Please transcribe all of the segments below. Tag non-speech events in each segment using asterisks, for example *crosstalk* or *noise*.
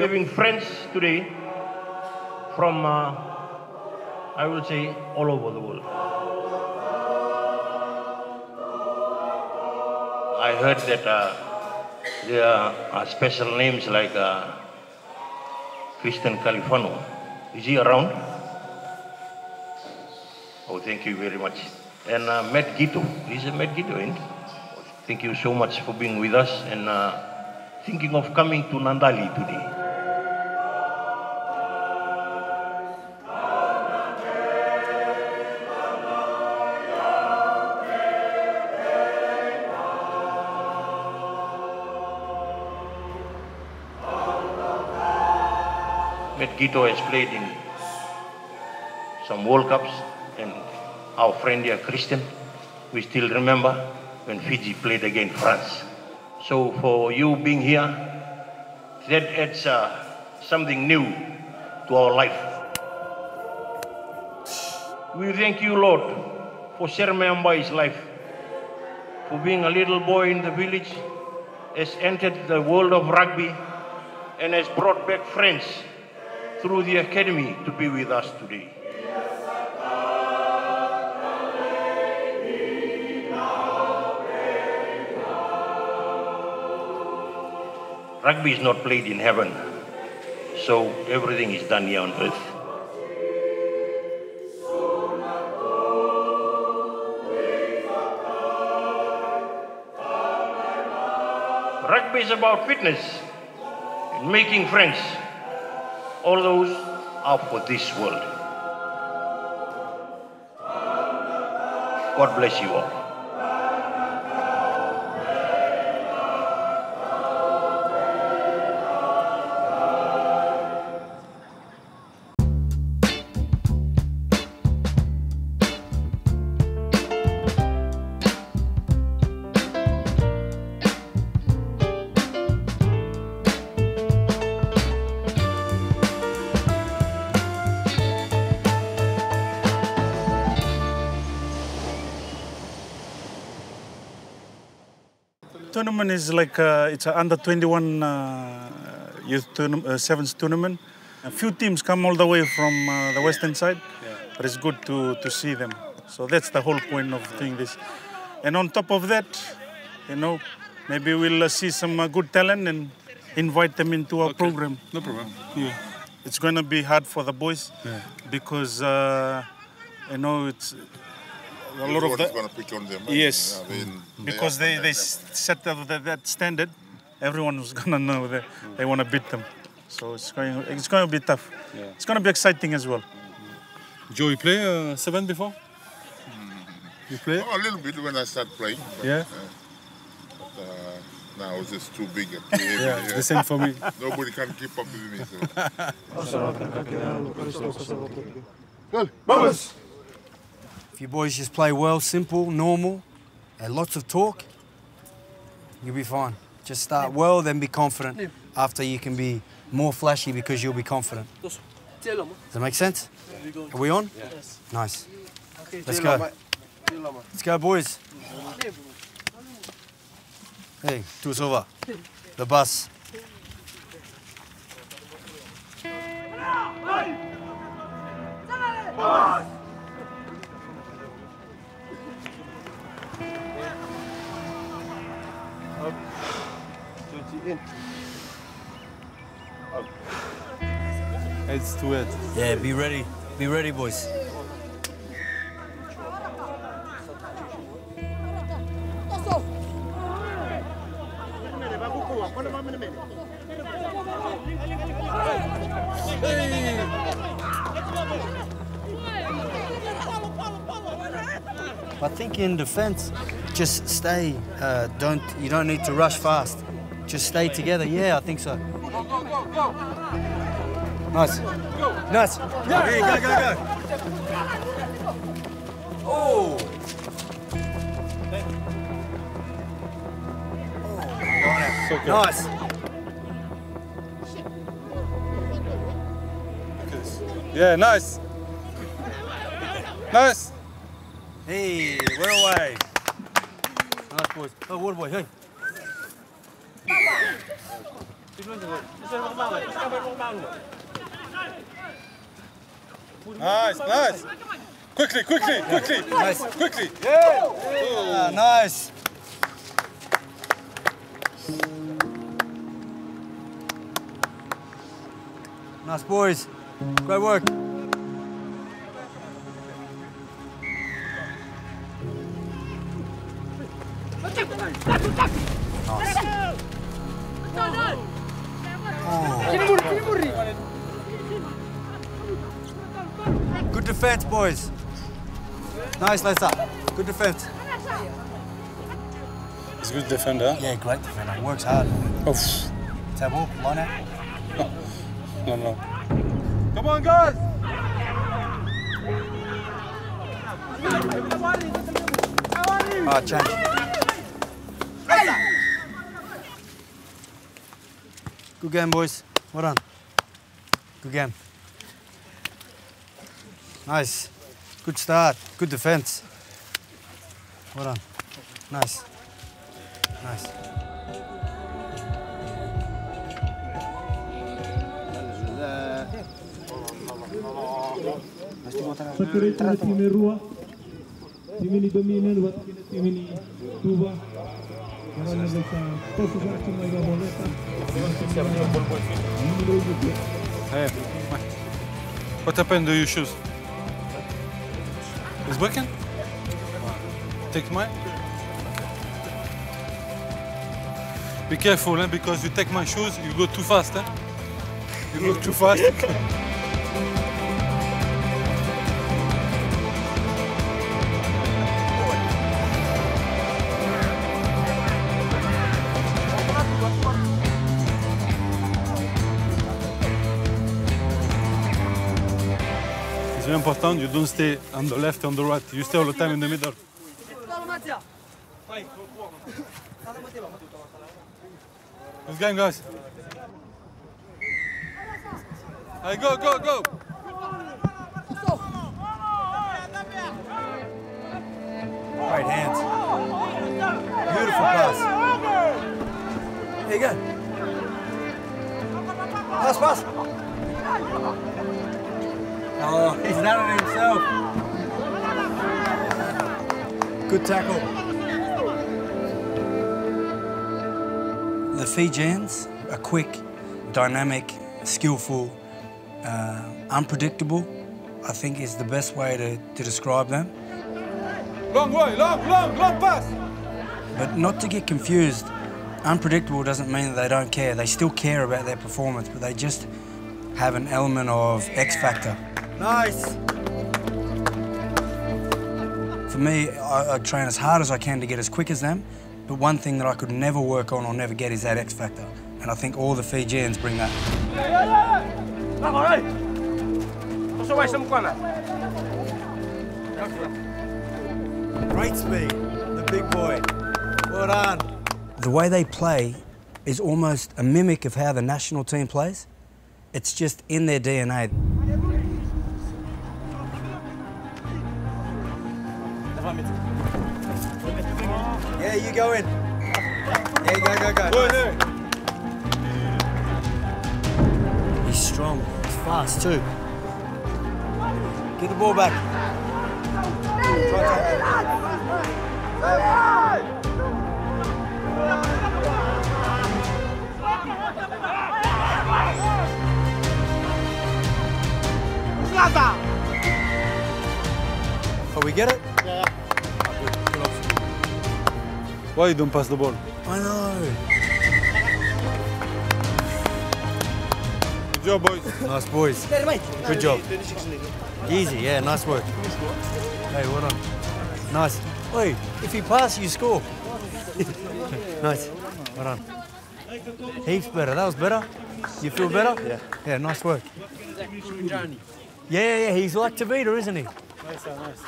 We're having friends today from, uh, I will say, all over the world. I heard that uh, there are special names like uh, Christian Califano. Is he around? Oh, thank you very much. And uh, Matt Giteau. Is it Matt Giteau? Eh? Thank you so much for being with us and uh, thinking of coming to Nandali today. Matt Giteau has played in some World Cups and our friend here, Christian, we still remember when Fiji played against France. So for you being here, that adds uh, something new to our life. We thank you, Lord, for Sermeamba's life, for being a little boy in the village, has entered the world of rugby, and has brought back friends through the academy to be with us today. Rugby is not played in heaven, so everything is done here on earth. Rugby is about fitness and making friends. All those are for this world. God bless you all. Tournament is like uh, it's an under 21 uh, youth tourna- uh, sevens tournament. A few teams come all the way from uh, the western side, but it's good to, to see them. So that's the whole point of doing this. And on top of that, you know, maybe we'll uh, see some uh, good talent and invite them into our program. No problem. Yeah. It's going to be hard for the boys Yeah. because uh, you know it's a lot of Everyone is the going to pick on them. Yes. I mean, because are they, they compared. set that, that, that standard, everyone was *laughs* gonna know that they want to beat them. So it's going it's going to be tough. Yeah. It's going to be exciting as well. Joe, you play uh, seven before? You play? Oh, a little bit when I start playing. But, Yeah. But, uh, now it's just too big and too heavy. Yeah, the same for me. *laughs* Nobody can keep up with me. So. *laughs* If you boys just play well, simple, normal, and lots of talk, you'll be fine. Just start well, then be confident. After you can be more flashy because you'll be confident. Does that make sense? Are we on? Yes. Nice. Let's go. Let's go, boys. Hey, two's over. The bus. It's too wet. Yeah, be ready. Be ready, boys. I think in defense, just stay. Uh, don't you don't need to rush fast. Just stay together. Yeah, I think so. Nice. Nice. Okay, go, go, go. Oh. Nice. Yeah, nice. Nice. Hey, well away. Nice boys. Oh, water boy, hey. Nice, nice. Quickly, quickly, quickly. Nice. Quickly. Ah, nice. Nice boys. Great work. Defense, boys. Nice, Lester. Good defense. He's a good defender. Yeah, great defender. Works hard. Oof. Table, line out. *laughs* No, no. Come on, guys. Ah, change. Good game, boys. Well done. Good game. Nice. Good start. Good defense. Well done. Nice. Nice. What happened to your shoes? It's broken? Take mine. Be careful, eh? because you take my shoes, you go too fast. Eh? You go too fast. *laughs* important you don't stay on the left and the right. You stay all the time in the middle. Let's game, guys. Hey, go, go, go. Great hands. Beautiful pass. There go. Pass, pass. Oh, he's done it himself. Good tackle. The Fijians are quick, dynamic, skillful, uh, unpredictable. I think is the best way to, to describe them. Long way, long, long, long pass. But not to get confused, unpredictable doesn't mean that they don't care. They still care about their performance, but they just have an element of X factor. Nice. For me, I, I train as hard as I can to get as quick as them, but one thing that I could never work on or never get is that X factor. And I think all the Fijians bring that. Great speed, the big boy. Well done. The way they play is almost a mimic of how the national team plays. It's just in their DNA. Go in. Yeah, go, go. Go. He's strong. He's fast too. Get the ball back. Oh, we get it? Why you don't pass the ball? I know. Good job, boys. Nice boys. Good job. Easy, yeah, nice work. Hey, well done. Nice. Wait, if you pass, you score. *laughs* nice. Well done. Heaps better. That was better. You feel better? Yeah. Yeah, nice work. Yeah, yeah, yeah. He's like Tavita, isn't he? Nice, nice.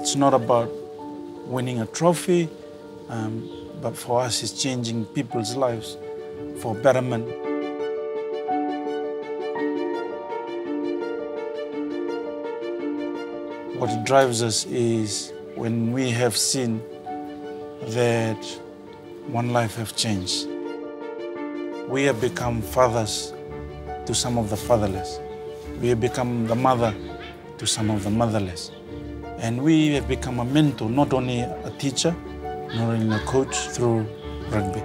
It's not about winning a trophy, um, but for us, it's changing people's lives for betterment. What drives us is when we have seen that one life have changed. We have become fathers to some of the fatherless. We have become the mother to some of the motherless. And we have become a mentor, not only a teacher, not only a coach through rugby.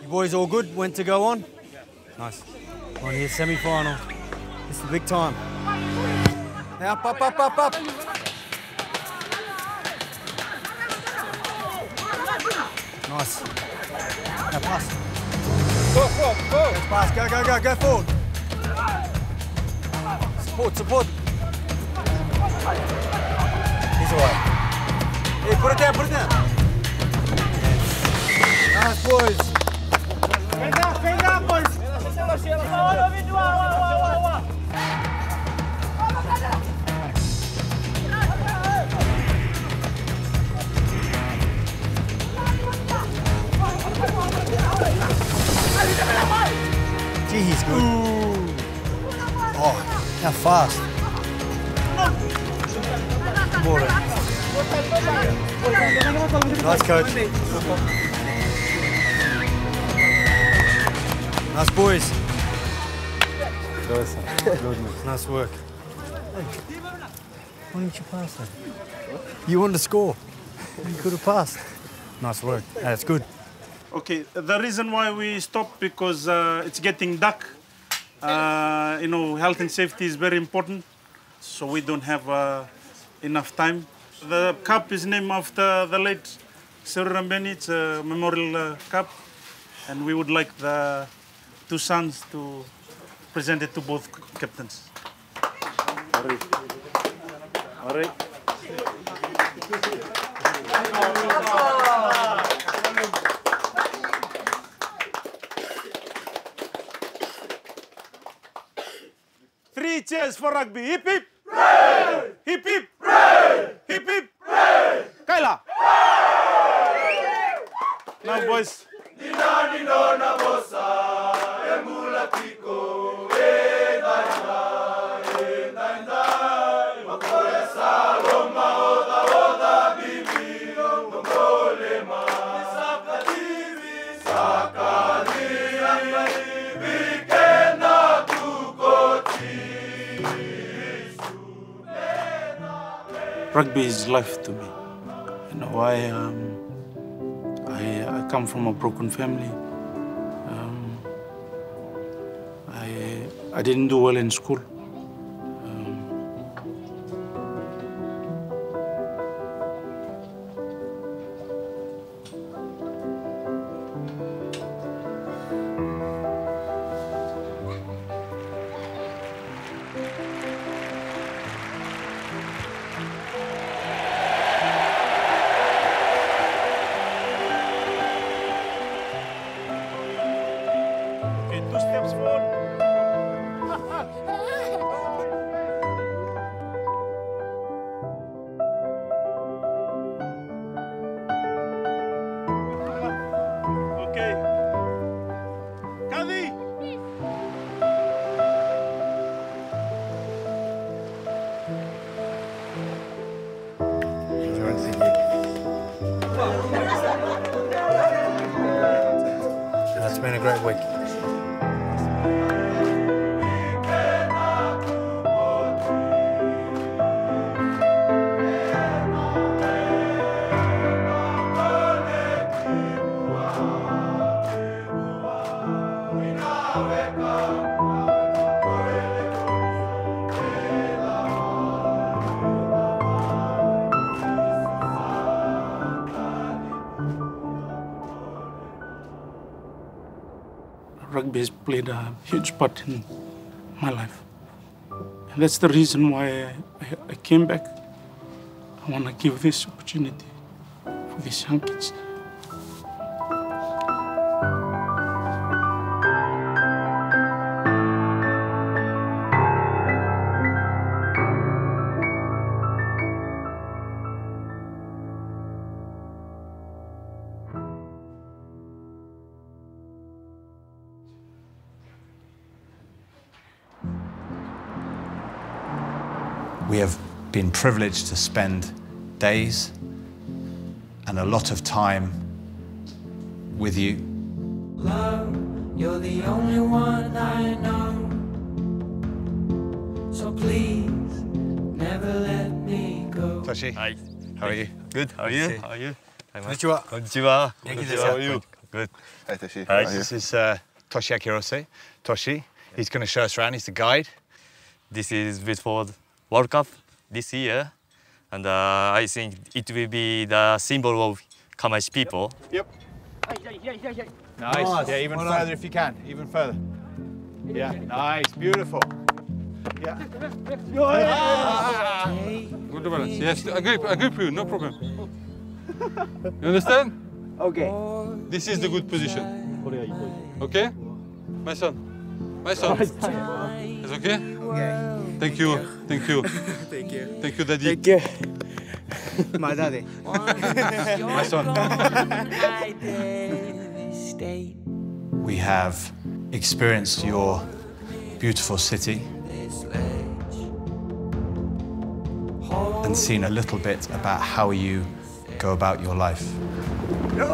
You boys all good? When to go on? Nice. On here, semi-final. It's the big time. Now up, up, up, up, up. Nice. Now pass. Go, go, go. Let's pass. Go, go, go, go forward. Support, support. He's away. Hey, put it down, put it down. Nice, boys. Gee, he's good. Oh, how fast. Good Nice, coach. Nice, boys. nice work. Why didn't you pass that? You wanted to score. You could have passed. Nice work. That's good. Okay, the reason why we stopped because uh, it's getting dark. Uh, you know, health and safety is very important, so we don't have uh, enough time. The cup is named after the late Sir Rambeni. It's a memorial uh, cup, and we would like the two sons to present it to both captains. All right. All right. Cheers for rugby. Hip hip. Hip hip. Hip hip. Kaila. Now boys. Rugby is life to me. You know, I, um, I, I come from a broken family. Um, I, I didn't do well in school. Rugby has played a huge part in my life. And that's the reason why I, I came back. I want to give this opportunity for these young kids. Been privileged to spend days and a lot of time with you. Love, You're the only one I know. So please, never let me go. Toshi, hi. how are you? Good. How are you? How are you? Konnichiwa. Konnichiwa. Konnichiwa. How are you? Good. Hi, Tashi. Hi. How? This is uh, Toshiaki Hirose. Toshi, he's going to show us around. He's the guide. This is before the World Cup this year, and uh, I think it will be the symbol of Kamaishi people. Yep. Nice. Yeah, even further if you can. Even further. Yeah, nice. Beautiful. Yeah. Good balance. Yes, I grip, I grip you, no problem. You understand? Okay. This is the good position. Okay? My son. My son. *laughs* It's okay? Thank you. Thank you. *laughs* Thank you. Thank you, Daddy. Thank you. My daddy. My son. We have experienced your beautiful city and seen a little bit about how you go about your life. You're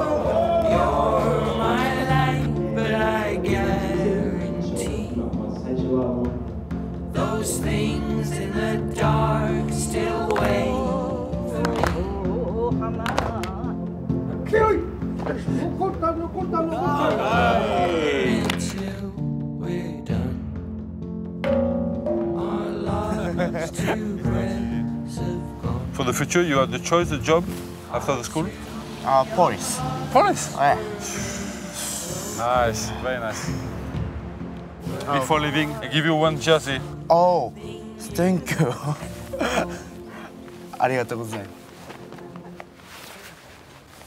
my light, but I guarantee those things in the dark still wait for me. Until we're done, our lives two breaths have gone. For the future, you have the choice, the job after the school? Uh, police. Police. Yeah. Nice, very nice. Before leaving, I give you one jersey. Oh, thank you. *laughs* ありがとうございます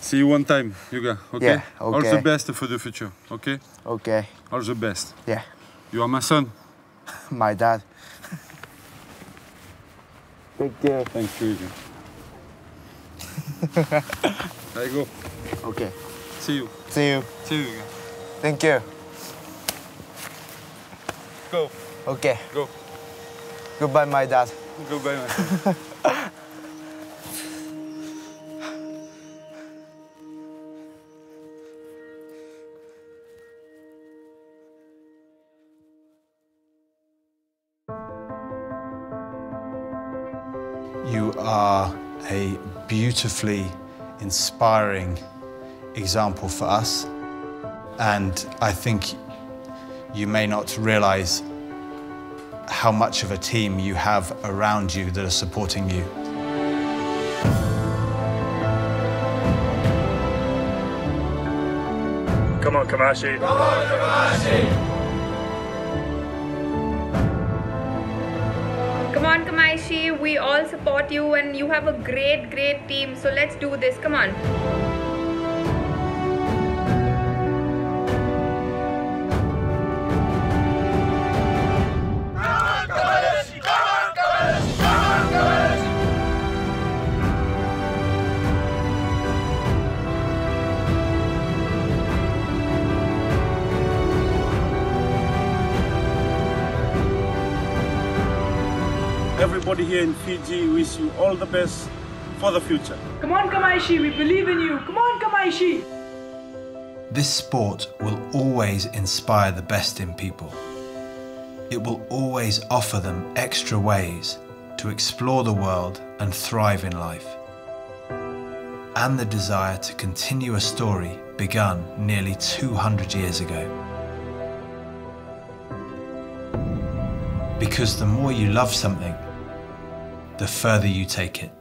See you one time, Yuga. Okay? Yeah, All okay. the best for the future. Okay? Okay. All the best. Yeah. You are my son. *laughs* My dad. Thank you. Thank you, Yuga. *laughs* there you go. Okay. See you. See you. See you, Yuga. Thank you. Go. Okay. Go. Goodbye, my dad. Goodbye, man. You are a beautifully inspiring example for us. And I think you may not realize how much of a team you have around you that are supporting you. Come on, Kamaishi. Come on, Kamaishi. We all support you and you have a great, great team. So let's do this. Come on. Everybody here in Fiji wish you all the best for the future. Come on, Kamaishi, we believe in you. Come on, Kamaishi. This sport will always inspire the best in people. It will always offer them extra ways to explore the world and thrive in life. And the desire to continue a story begun nearly 200 years ago. Because the more you love something, the further you take it.